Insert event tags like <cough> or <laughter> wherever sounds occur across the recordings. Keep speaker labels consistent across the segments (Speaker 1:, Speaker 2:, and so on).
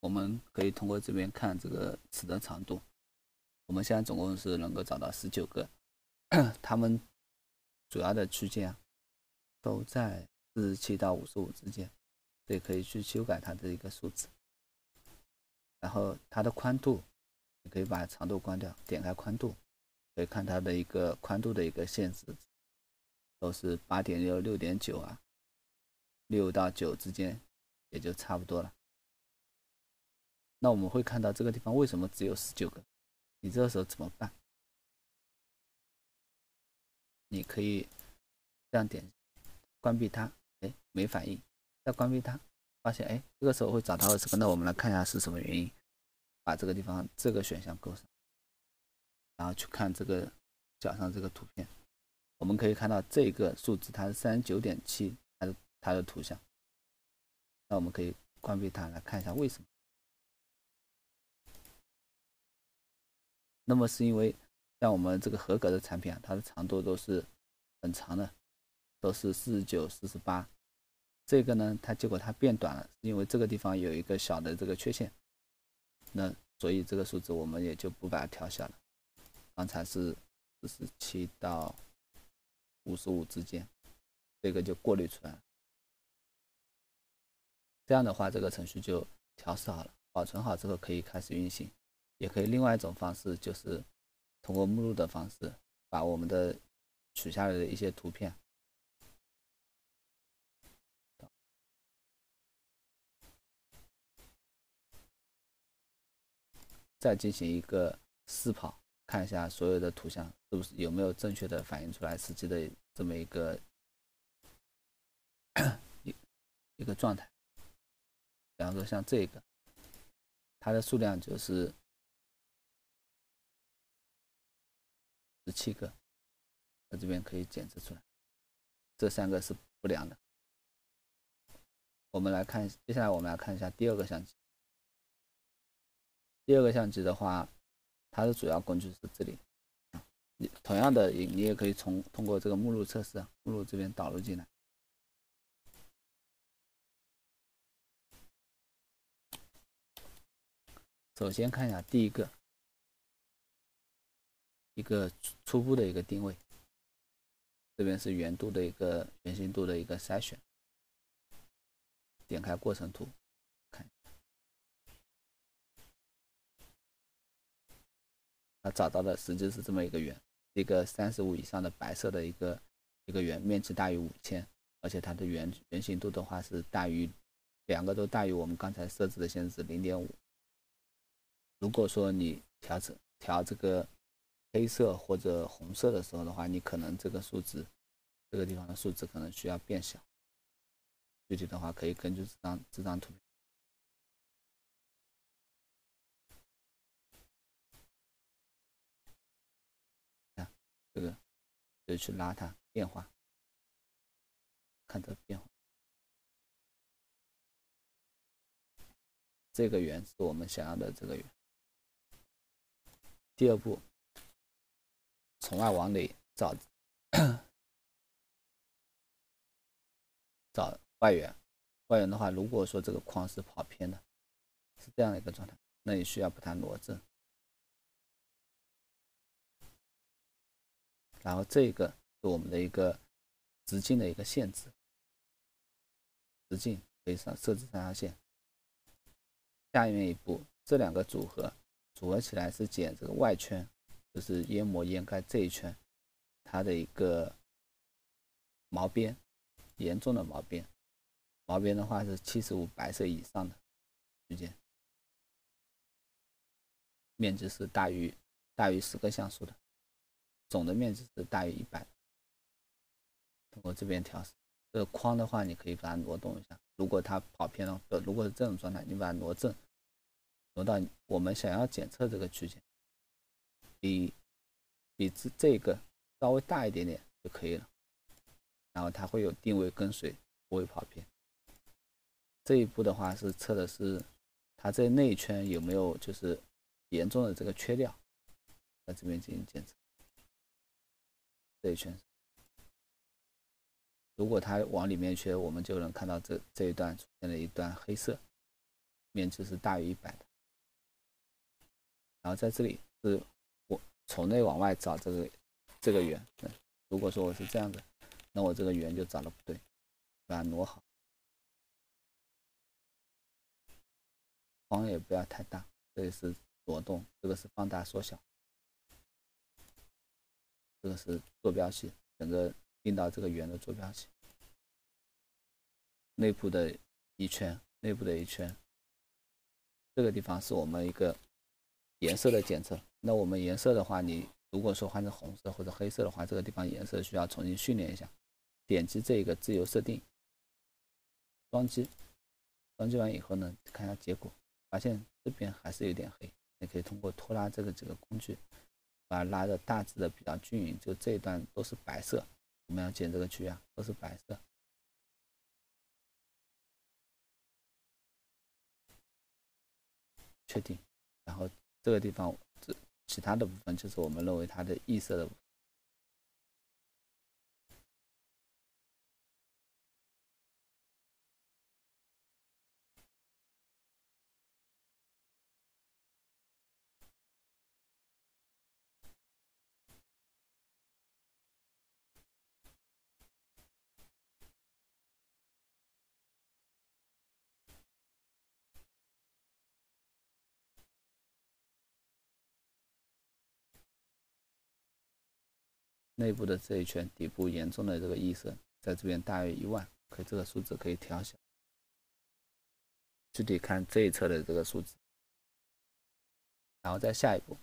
Speaker 1: 我们可以通过这边看这个词的长度，我们现在总共是能够找到十九个，<coughs> 它们主要的区间都在四十七到五十五之间，所以可以去修改它的一个数字。然后它的宽度，你可以把长度关掉，点开宽度，可以看它的一个宽度的一个限制，都是八点六、六点九啊，六到九之间也就差不多了。那我们会看到这个地方为什么只有十九个？你这个时候怎么办？你可以这样点，关闭它，哎，没反应，再关闭它，发现哎，这个时候会找到二十个。那我们来看一下是什么原因，把这个地方这个选项勾上，然后去看这个角上这个图片，我们可以看到这个数字它是三十九点七，它的它的图像。那我们可以关闭它来看一下为什么。那么是因为像我们这个合格的产品啊，它的长度都是很长的，都是四十九、四十八。这个呢，它结果它变短了，因为这个地方有一个小的这个缺陷。那所以这个数字我们也就不把它调小了。刚才是四十七到五十五之间，这个就过滤出来。这样的话，这个程序就调试好了，保存好之后可以开始运行。也可以，另外一种方式就是通过目录的方式，把我们的取下来的一些图片，再进行一个试跑，看一下所有的图像是不是有没有正确的反映出来实际的这么一个 <clears throat> 一一个状态。比方说像这个，它的数量就是。七个，在这边可以检测出来，这三个是不良的。我们来看，接下来我们来看一下第二个相机。第二个相机的话，它的主要工具是这里。你同样的，你你也可以从通过这个目录测试，目录这边导入进来。首先看一下第一个。一个初步的一个定位，这边是圆度的一个圆形度的一个筛选。点开过程图，看，他找到的实际是这么一个圆，一个三十五以上的白色的一个一个圆，面积大于五千，而且它的圆圆形度的话是大于两个都大于我们刚才设置的限制零点五。如果说你调整调这个。黑色或者红色的时候的话，你可能这个数值，这个地方的数值可能需要变小。具体的话，可以根据这张这张图，看这个，就去拉它变化，看这变化。这个圆是我们想要的这个圆。第二步。从外往里找找外缘，外缘的话，如果说这个框是跑偏的，是这样的一个状态，那你需要把它挪正。然后这个是我们的一个直径的一个限制，直径可以上设置三条线。下面一步，这两个组合组合起来是减这个外圈。就是淹没掩盖这一圈，它的一个毛边，严重的毛边，毛边的话是七十五白色以上的区间，面积是大于大于十个像素的，总的面积是大于一百。通过这边调试，这个框的话，你可以把它挪动一下。如果它跑偏了，如果是这种状态，你把它挪正，挪到我们想要检测这个区间。比比这这个稍微大一点点就可以了，然后它会有定位跟随，不会跑偏。这一步的话是测的是它这内圈有没有就是严重的这个缺料，在这边进行检测。这一圈，如果它往里面缺，我们就能看到这这一段出现了一段黑色，面积是大于一百的。然后在这里是从内往外找这个这个圆。如果说我是这样的，那我这个圆就找的不对，把它挪好，框也不要太大。这里是挪动，这个是放大缩小，这个是坐标系，整个定到这个圆的坐标系。内部的一圈，内部的一圈，这个地方是我们一个颜色的检测。那我们颜色的话，你如果说换成红色或者黑色的话，这个地方颜色需要重新训练一下。点击这个自由设定，装机，装机完以后呢，看一下结果，发现这边还是有点黑。你可以通过拖拉这个几个工具，把它拉的大致的比较均匀，就这一段都是白色。我们要剪这个区啊，都是白色。确定，然后这个地方其他的部分就是我们认为它的异色的。内部的这一圈底部严重的这个异色，在这边大约一万，可以这个数字可以调小。具体看这一侧的这个数字，然后再下一步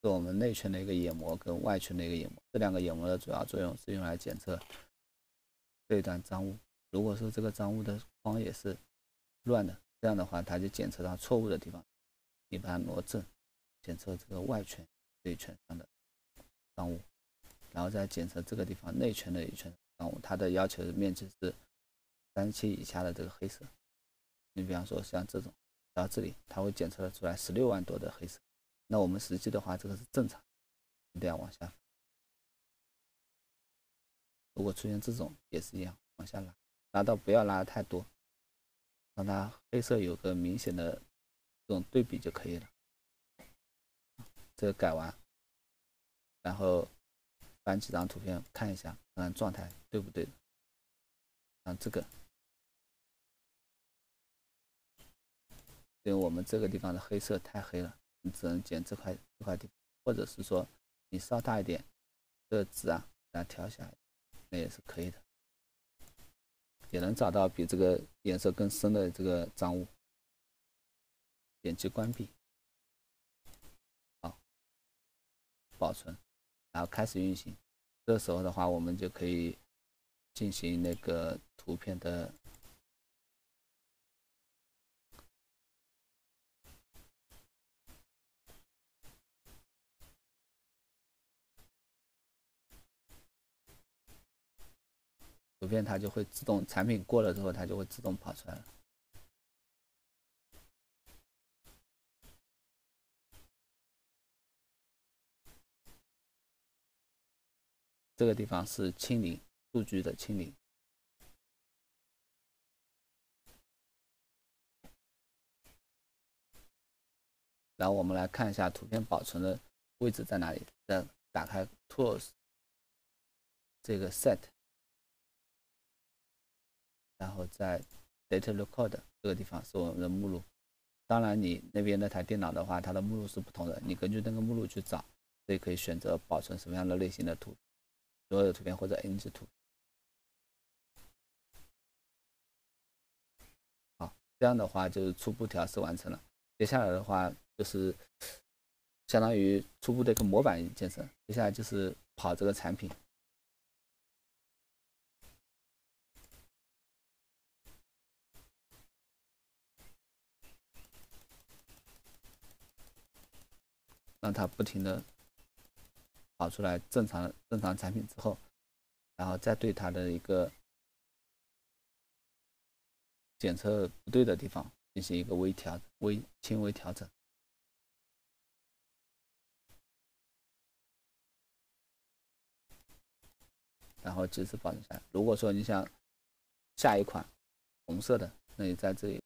Speaker 1: 是我们内圈的一个眼膜跟外圈的一个眼膜，这两个眼膜的主要作用是用来检测这一段脏污。如果说这个脏污的框也是乱的，这样的话它就检测到错误的地方，你把它挪正，检测这个外圈这一圈上的脏污。然后再检测这个地方内圈的一圈然后，它的要求的面积是三十七以下的这个黑色。你比方说像这种，然后这里它会检测出来十六万多的黑色。那我们实际的话，这个是正常，一定要往下。如果出现这种也是一样，往下拉，拉到不要拉太多，让它黑色有个明显的这种对比就可以了。这个改完，然后。翻几张图片看一下，看看状态对不对的。啊，这个，因为我们这个地方的黑色太黑了，你只能剪这块这块地，或者是说你稍大一点，这个值啊，给它调下来，那也是可以的，也能找到比这个颜色更深的这个脏物。点击关闭，好，保存。然后开始运行，这时候的话，我们就可以进行那个图片的。图片它就会自动，产品过了之后，它就会自动跑出来了。这个地方是清零数据的清零，然后我们来看一下图片保存的位置在哪里。再打开 Tools 这个 Set，然后在 Data Record 这个地方是我们的目录。当然，你那边那台电脑的话，它的目录是不同的，你根据那个目录去找，所以可以选择保存什么样的类型的图。所有的图片或者 N 字图，好，这样的话就是初步调试完成了。接下来的话就是相当于初步的一个模板建设。接下来就是跑这个产品，让它不停的。跑出来正常正常产品之后，然后再对它的一个检测不对的地方进行一个微调、微轻微调整，然后及时保存下来。如果说你想下一款红色的，那你在这里